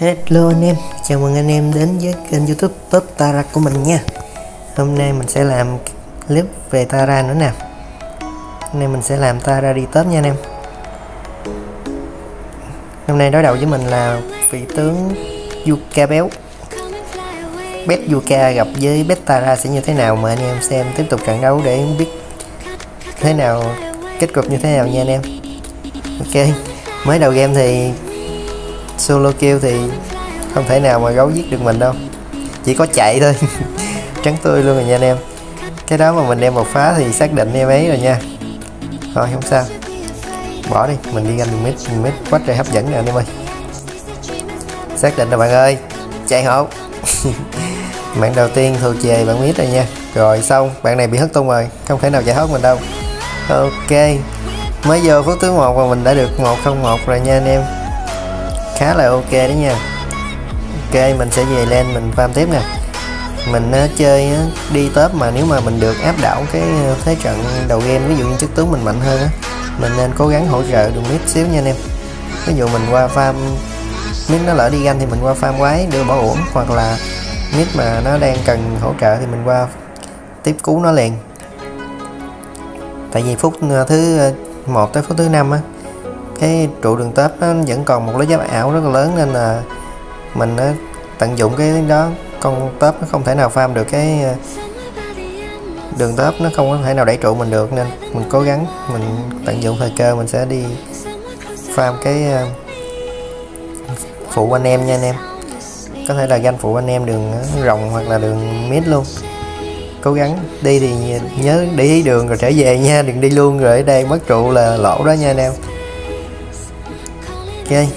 Hello anh em, chào mừng anh em đến với kênh youtube Top Tara của mình nha. Hôm nay mình sẽ làm clip về Tara nữa nè. Hôm nay mình sẽ làm Tara đi top nha anh em. Hôm nay đối đầu với mình là vị tướng Yuka béo. Bet Yuka gặp với Bet Tara sẽ như thế nào mà anh em xem tiếp tục trận đấu để biết thế nào kết cục như thế nào nha anh em. Ok, mới đầu game thì solo kill thì không thể nào mà gấu giết được mình đâu. Chỉ có chạy thôi. Trắng tươi luôn rồi nha anh em. Cái đó mà mình đem một phá thì xác định em ấy rồi nha. Thôi không sao. Bỏ đi mình đi ganh mít, mít quá trời hấp dẫn rồi anh em ơi. Xác định rồi bạn ơi. Chạy hộ. Bạn đầu tiên thuộc về bạn mít rồi nha. Rồi xong bạn này bị hất tung rồi. Không thể nào chạy hết mình đâu. Ok. Mới vô phút thứ một mà mình đã được 101 rồi nha anh em khá là ok đấy nha. Ok mình sẽ về lên mình farm tiếp nè. Mình uh, chơi uh, đi top mà nếu mà mình được áp đảo cái uh, thế trận đầu game ví dụ như chức tướng mình mạnh hơn á mình nên cố gắng hỗ trợ đường mid xíu nha anh em. Ví dụ mình qua farm mid nó lỡ đi ganh thì mình qua farm quái đưa bỏ uổng hoặc là mid mà nó đang cần hỗ trợ thì mình qua tiếp cứu nó liền. Tại vì phút thứ một tới phút thứ năm á cái trụ đường tớp nó vẫn còn một lớp giáp ảo rất là lớn nên là mình nó tận dụng cái đó. Con tớp nó không thể nào farm được cái ờ, đường tớp nó không có thể nào đẩy trụ mình được nên mình cố gắng, mình tận dụng thời cơ mình sẽ đi farm cái ờ, phụ anh em nha anh em. Có thể là ganh phụ anh em đường ờ, rồng hoặc là đường mid luôn. Cố gắng đi thì nhớ, để ý đường rồi trở về nha, đừng đi luôn rồi ở đây mất trụ là lỗ đó nha anh em ok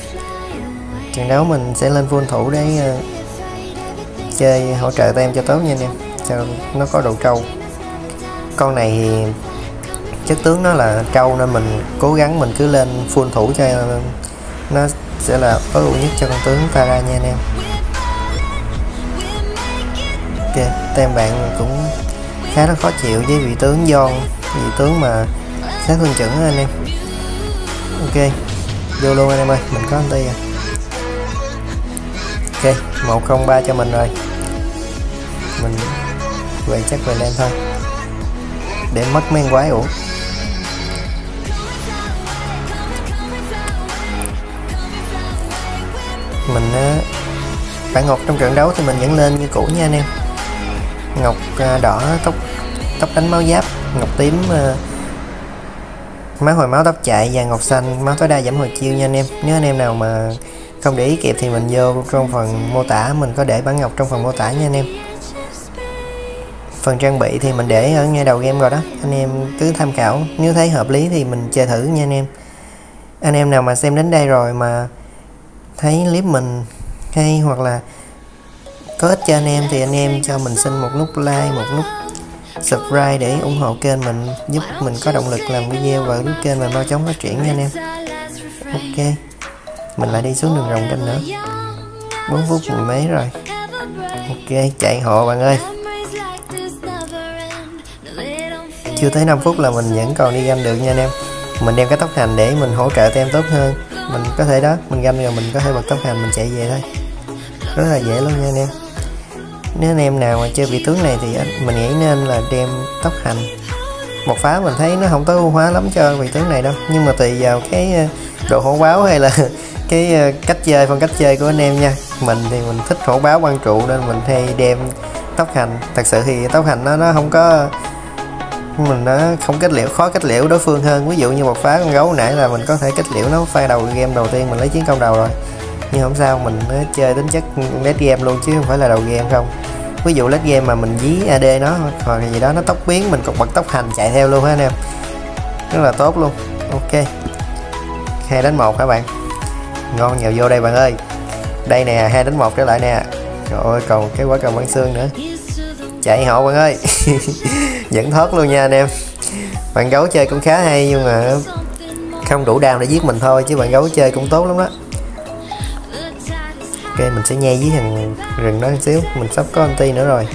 trận đấu mình sẽ lên full thủ để uh, chơi hỗ trợ tem cho tốt nha anh em. Cho nó có độ trâu. Con này thì chất tướng nó là trâu nên mình cố gắng mình cứ lên full thủ cho ờ, nó sẽ là tối ưu nhất cho con tướng Tara nha anh em. Ok tem bạn cũng khá là khó chịu với vị tướng Gion vị tướng mà sát thương chuẩn anh em. Ok vô luôn anh em ơi mình có anti à. Ok 103 cho mình rồi. Mình về chắc về lên thôi. Để mất men quái ủ. Mình ờ, bạn ngọc trong trận đấu thì mình vẫn lên như cũ nha anh em. Ngọc ờ, đỏ tóc tóc đánh máu giáp. Ngọc tím uh, máu hồi máu tóc chạy và ngọc xanh, máu tối đa giảm hồi chiêu nha anh em. Nếu anh em nào mà không để ý kịp thì mình vô trong phần mô tả, mình có để bản ngọc trong phần mô tả nha anh em. Phần trang bị thì mình để ở ngay đầu game rồi đó. Anh em cứ tham khảo, nếu thấy hợp lý thì mình chơi thử nha anh em. Anh em nào mà xem đến đây rồi mà thấy clip mình hay hoặc là có ích cho anh em thì anh em cho mình xin một nút like, một nút subscribe để ủng hộ kênh mình, giúp mình có động lực làm video và giúp kênh mình mau chóng phát triển nha anh em. Ok, mình lại đi xuống đường rồng kênh nữa. 4 phút mười mấy rồi. Ok, chạy hộ bạn ơi. Chưa tới 5 phút là mình vẫn còn đi ganh được nha anh em. Mình đem cái tốc hành để mình hỗ trợ tem tốt hơn. Mình có thể đó, mình ganh rồi mình có thể bật tốc hành mình chạy về thôi. Rất là dễ luôn nha anh em nếu anh em nào mà chơi vị tướng này thì mình nghĩ nên là đem tốc hành. Một phá mình thấy nó không tối ưu hóa lắm cho vị tướng này đâu. Nhưng mà tùy vào cái ờ, độ hổ báo hay là cái ờ, cách chơi, phong cách chơi của anh em nha. Mình thì mình thích hổ báo quan trụ nên mình hay đem tốc hành. Thật sự thì tốc hành nó nó không có mình nó không kết liễu, khó kết liễu đối phương hơn. Ví dụ như một phá con gấu nãy là mình có thể kết liễu nó pha đầu game đầu tiên, mình lấy chiến công đầu rồi nhưng không sao, mình chơi tính chất late game luôn chứ không phải là đầu game không. Ví dụ late game mà mình dí AD nó hoặc là gì đó, nó tốc biến, mình còn bật tốc hành chạy theo luôn ha anh em. Rất là tốt luôn. Ok. Hai đến một các bạn? Ngon nhào vô đây bạn ơi. Đây nè, hai đến một trở lại nè. Trời ơi, còn cái quả cầu băng xương nữa. Chạy hộ bạn ơi. Vẫn thoát luôn nha anh em. Bạn gấu chơi cũng khá hay nhưng mà không đủ đam để giết mình thôi chứ bạn gấu chơi cũng tốt lắm đó ok, mình sẽ nhai với thằng rừng đó xíu. Mình sắp có anti nữa rồi.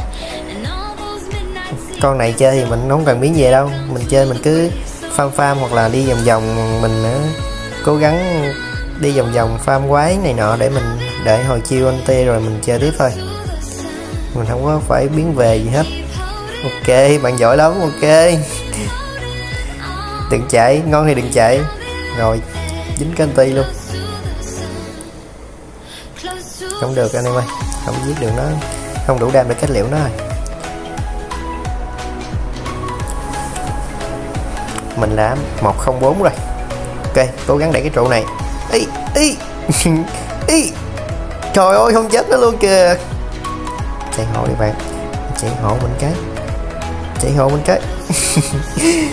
Con này chơi thì mình không cần biến về đâu. Mình chơi mình cứ farm farm hoặc là đi vòng vòng. Mình ờ, cố gắng đi vòng vòng farm quái này nọ để mình đợi hồi chiêu anh tê rồi mình chơi tiếp thôi. Mình không có phải biến về gì hết. Ok, bạn giỏi lắm. Ok. Đừng chạy, ngon thì đừng chạy. Rồi, dính cái anti luôn không được anh em ơi. Không giết được nó không đủ đam để kết liễu nó. Rồi mình đã 104 rồi. Ok, cố gắng đẩy cái trụ này. Ý ý ý trời ơi, không chết nó luôn kìa. Chạy hộ đi bạn. Chạy hộ mình cái. Chạy hộ mình cái.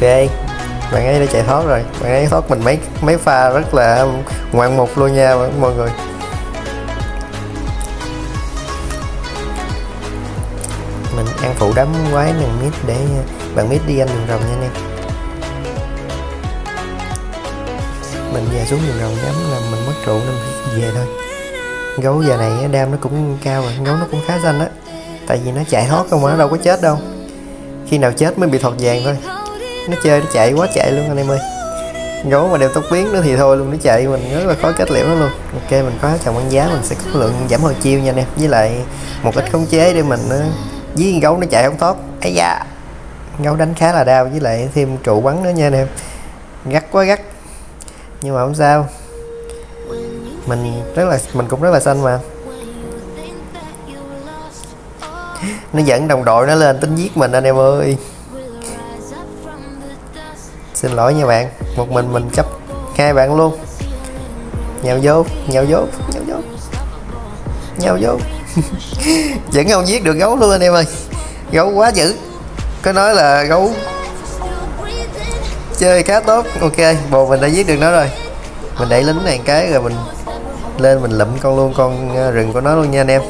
Ok bạn ấy đã chạy thoát rồi. Bạn ấy thoát mình mấy mấy pha rất là ngoạn mục luôn nha, mọi người. Mình ăn phụ đám quái này, mít để, bạn mít đi anh đường rồng nha anh em. Mình về xuống đường rồng đám là mình mất trụ nên về thôi. Gấu giờ này đam nó cũng cao rồi, gấu nó cũng khá xanh á. Tại vì nó chạy thoát không mà nó đâu có chết đâu. Khi nào chết mới bị thọt vàng thôi nó chơi, nó chạy quá chạy luôn anh em ơi. Gấu mà đeo tóc biến nữa thì thôi luôn, nó chạy mình rất là khó kết liễu nó luôn. Ok, mình có chồng ăn giá, mình sẽ có lượng giảm hồi chiêu nha anh em. Với lại một ít khống chế để mình ờ, với gấu nó chạy không thoát. Ấy da. Gấu đánh khá là đau, với lại thêm trụ bắn nữa nha anh em. Gắt quá gắt. Nhưng mà không sao. Mình rất là, mình cũng rất là xanh mà. Nó dẫn đồng đội, nó lên tính giết mình anh em ơi xin lỗi nha bạn. Một mình mình chấp hai bạn luôn. Nhào vô nhào vô nhào vô. Nhào vô. Vẫn không giết được gấu luôn anh em ơi. Gấu quá dữ. Có nói là gấu chơi khá tốt. Ok, bộ mình đã giết được nó rồi. Mình đẩy lính này cái rồi mình lên mình lụm con luôn, con ờ, rừng của nó luôn nha anh em.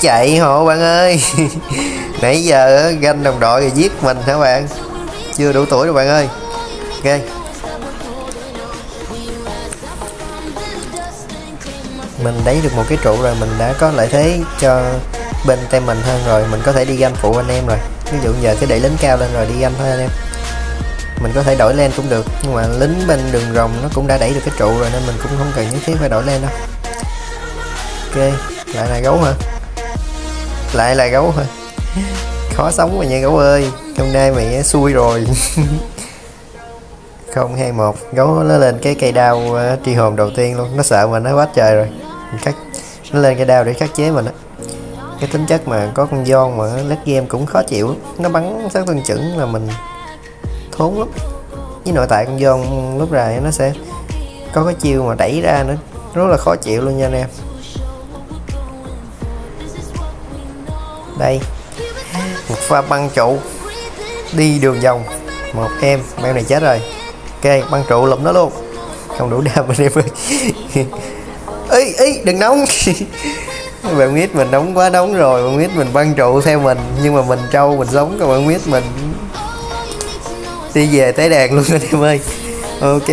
Chạy hộ bạn ơi. Nãy giờ ganh đồng đội rồi giết mình hả bạn? Chưa đủ tuổi đâu bạn ơi. Ok. Mình đẩy được một cái trụ rồi, mình đã có lợi thế cho bên tay mình hơn rồi. Mình có thể đi ganh phụ anh em rồi. Ví dụ giờ cái đẩy lính cao lên rồi đi ganh thôi anh em. Mình có thể đổi lên cũng được, nhưng mà lính bên đường rồng nó cũng đã đẩy được cái trụ rồi nên mình cũng không cần nhất thiết phải đổi lên đâu. Ok. Lại là gấu hả? Lại là gấu hả? Khó sống mà nha gấu ơi. Hôm nay mẹ xui rồi. Không hai một. Gấu nó lên cái cây đao uh, tri hồn đầu tiên luôn. Nó sợ mà nó quá trời rồi. Mình khắc nó lên cây đao để khắc chế mình á. Cái tính chất mà có con giòn mà lết game cũng khó chịu nó bắn sát tương chuẩn là mình thốn lắm. Với nội tại con giòn lúc này nó sẽ có cái chiêu mà đẩy ra nữa. Rất là khó chịu luôn nha anh em. Đây và băng trụ. Đi đường vòng. Một em em này chết rồi. Ok, băng trụ lụm nó luôn. Không đủ đam anh em ơi ý ý đừng nóng. Bạn biết mình nóng quá nóng rồi. Bạn biết mình băng trụ theo mình. Nhưng mà mình trâu, mình sống các bạn biết mình. Đi về tới đàn luôn anh em ơi. Ok.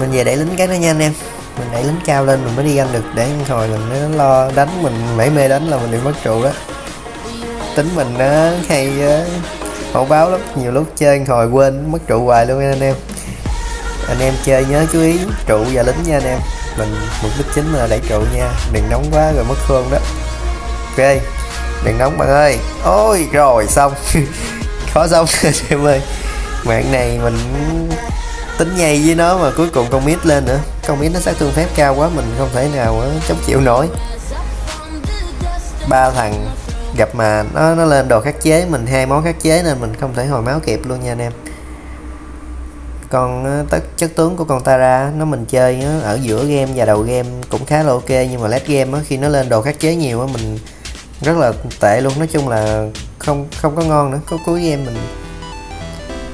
Mình về để lính cái đó nha, anh em mình đẩy lính cao lên mình mới đi anh được. Để hồi mình nó lo đánh, mình mảy mê đánh là mình bị mất trụ đó. Tính mình nó hay ờ, hổ báo lắm. Nhiều lúc chơi hồi quên mất trụ hoài luôn anh em. Anh em chơi nhớ chú ý trụ và lính nha anh em. Mình mục đích chính là đẩy trụ nha. Đừng nóng quá rồi mất khôn đó. Ok, đừng nóng bạn ơi. Ôi, rồi, xong. Khó xong anh em ơi. Mạng này mình tính nhây với nó mà cuối cùng con mít lên nữa. Con mít nó sát thương phép cao quá, mình không thể nào ờ, chống chịu nổi. Ba thằng gặp mà nó nó lên đồ khắc chế, mình hai món khắc chế nên mình không thể hồi máu kịp luôn nha anh em. Còn ờ, tất, chất tướng của con Tara, nó mình chơi ờ, ở giữa game và đầu game cũng khá là ok, nhưng mà late game khi nó lên đồ khắc chế nhiều mình rất là tệ luôn. Nói chung là không không có ngon nữa. Có cuối game mình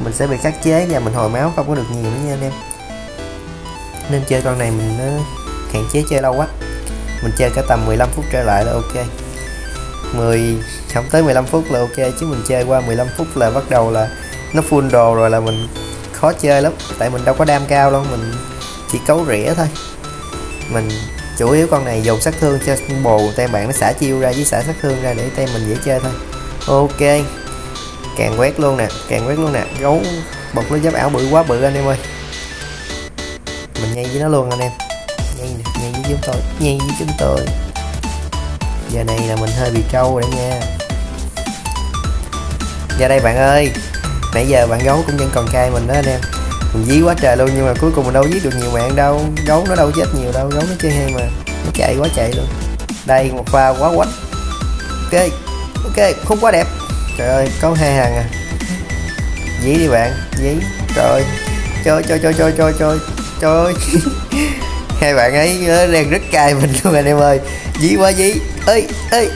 mình sẽ bị khắc chế và mình hồi máu không có được nhiều nữa nha anh em. Nên chơi con này mình nó hạn chế chơi lâu quá. Mình chơi cả tầm 15 phút trở lại là ok. 10 không tới 15 phút là ok, chứ mình chơi qua 15 phút là bắt đầu là nó full đồ rồi là mình khó chơi lắm. Tại mình đâu có đam cao đâu, mình chỉ cấu rỉa thôi. Mình chủ yếu con này dùng sát thương cho bồ, tay bạn nó xả chiêu ra với xả sát thương ra để tay mình dễ chơi thôi. Ok càng quét luôn nè, càng quét luôn nè. Gấu bọc nó giáp ảo bự quá, bự anh em ơi. Mình nhây với nó luôn anh em. Nhây nhây với chúng tôi nhây với chúng tôi. Giờ này là mình hơi bị trâu rồi nha. Ra đây bạn ơi. Nãy giờ bạn gấu cũng vẫn còn cay mình đó anh em. Mình dí quá trời luôn, nhưng mà cuối cùng mình đâu giết được nhiều mạng đâu. Gấu nó đâu chết nhiều đâu, gấu nó chơi hay mà. Nó chạy quá chạy luôn. Đây, một pha quá quách. Ok ok không quá đẹp trời ơi, có hai hàng à. Dí đi bạn, dí. Trời chơi chơi chơi chơi chơi chơi chơi hai bạn ấy đang rất cay mình luôn anh em ơi. Dí quá dí. Ơi ơi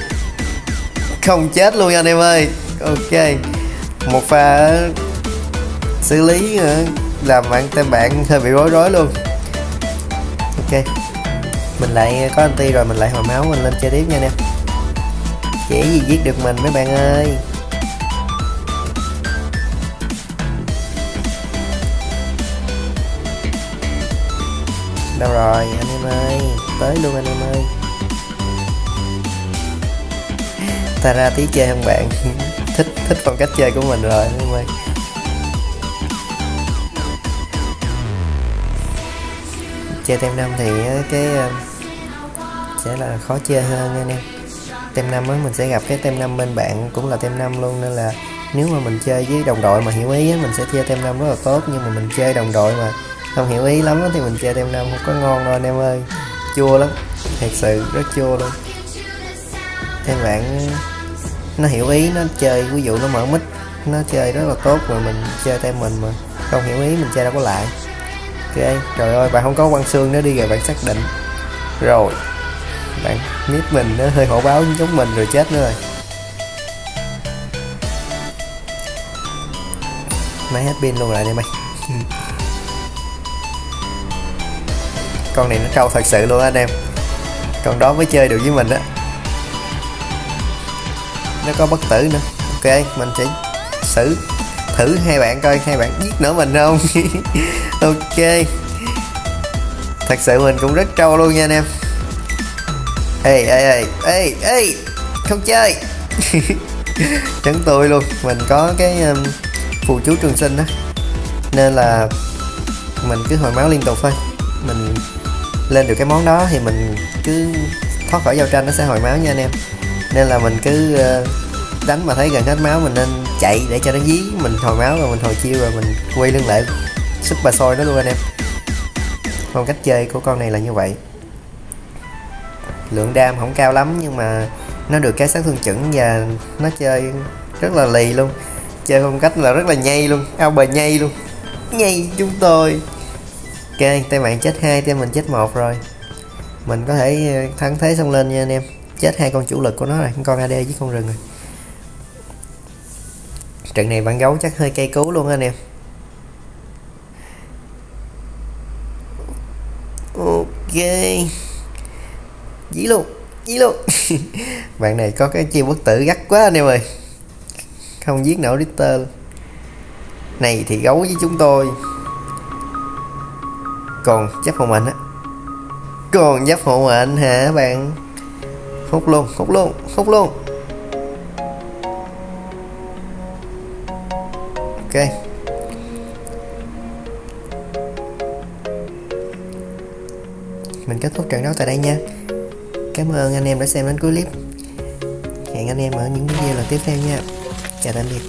không chết luôn anh em ơi. Ok. Một pha xử lý ờ, làm bạn tên bạn hơi bị rối rối luôn. Ok. Mình lại ờ, có anti rồi, mình lại hồi máu, mình lên chơi tiếp nha anh em. Dễ gì giết được mình mấy bạn ơi. Đâu rồi anh em ơi? Tới luôn anh em ơi. Ta ra tí chơi không bạn. Thích thích phong cách chơi của mình rồi anh em ơi. Chơi tem năm thì ờ, cái ờ, sẽ là khó chơi hơn anh em. Tem năm á mình sẽ gặp cái tem năm bên bạn cũng là tem năm luôn nên là nếu mà mình chơi với đồng đội mà hiểu ý á, mình sẽ chơi tem năm rất là tốt. Nhưng mà mình chơi đồng đội mà không hiểu ý lắm thì mình chơi tem năm không có ngon đâu anh em ơi. Chua lắm thật sự rất chua luôn. Tem bạn nó hiểu ý, nó chơi, ví dụ nó mở mic, nó chơi rất là tốt mà mình chơi thêm mình mà không hiểu ý mình chơi đâu có lại. Ok, trời ơi, bạn không có quan xương nữa, đi rồi bạn xác định. Rồi, bạn biết mình nó hơi hổ báo giống mình rồi chết nữa rồi. Máy hết pin luôn lại đây mày con này nó trâu thật sự luôn anh em. Con đó mới chơi được với mình á. Nó có bất tử nữa. Ok mình sẽ xử thử hai bạn coi hai bạn giết nữa mình không? Ok. Thật sự mình cũng rất trâu luôn nha anh em. Ê ê ê ê ê không chơi. Trấn tôi luôn. Mình có cái um, phù chú trường sinh đó nên là mình cứ hồi máu liên tục thôi. Mình lên được cái món đó thì mình cứ thoát khỏi giao tranh nó sẽ hồi máu nha anh em. Nên là mình cứ ờ, đánh mà thấy gần hết máu mình nên chạy để cho nó dí mình hồi máu rồi mình hồi chiêu rồi mình quay lưng lại. Super soi nó luôn anh em. Phong cách chơi của con này là như vậy. Lượng đam không cao lắm nhưng mà nó được cái sát thương chuẩn và nó chơi rất là lì luôn. Chơi phong cách là rất là nhây luôn, ao bờ nhây luôn. Nhây chúng tôi tay bạn chết hai, tay mình chết một rồi. Mình có thể ờ, thắng thế xong lên nha anh em. Chết hai con chủ lực của nó rồi, con AD với con rừng rồi. Trận này bạn gấu chắc hơi cây cứu luôn anh em. Ok. Dí luôn dí luôn. Bạn này có cái chiêu bất tử gắt quá anh em ơi. Không giết nổi Ritter. này thì gấu với chúng tôi còn giáp hộ mệnh á. Còn giáp hộ mệnh hả bạn? Hút luôn hút luôn hút luôn. Ok. Mình kết thúc trận đấu tại đây nha. Cảm ơn anh em đã xem đến cuối clip. Hẹn anh em ở những video lần tiếp theo nha. Chào tạm biệt.